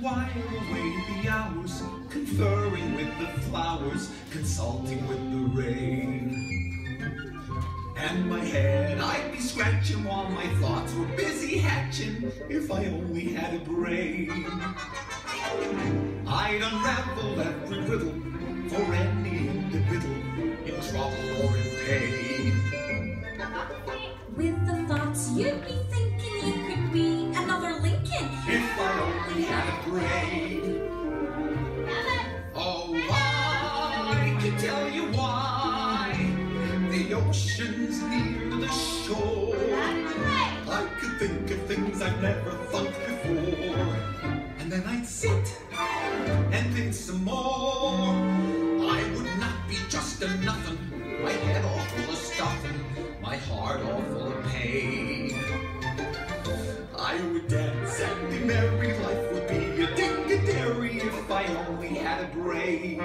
while away the hours, conferring with the flowers, consulting with the rain. And my head I'd be scratching while my thoughts were busy hatching if I only had a brain. I'd unravel every riddle for any individual in trouble or in pain. With the thoughts you'd be tell you why the ocean's near the shore. I could think of things I've never thought before. And then I'd sit and think some more. I would not be just a nothing. My head all full of stuffing, my heart all full of pain. I would dance and be merry. Life would be a ding-a-dairy if I only had a brain.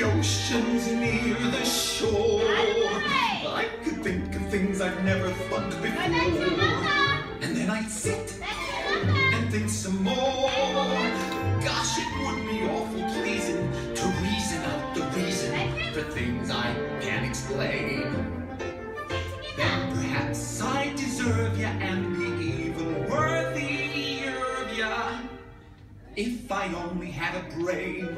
The ocean's near the shore. I could think of things I've never thought before. And then I'd sit and think some more. Gosh, it would be awful pleasing to reason out the reason for things I can't explain. Then perhaps I deserve ya and be even worthier of ya if I only had a brain.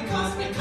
Because, because,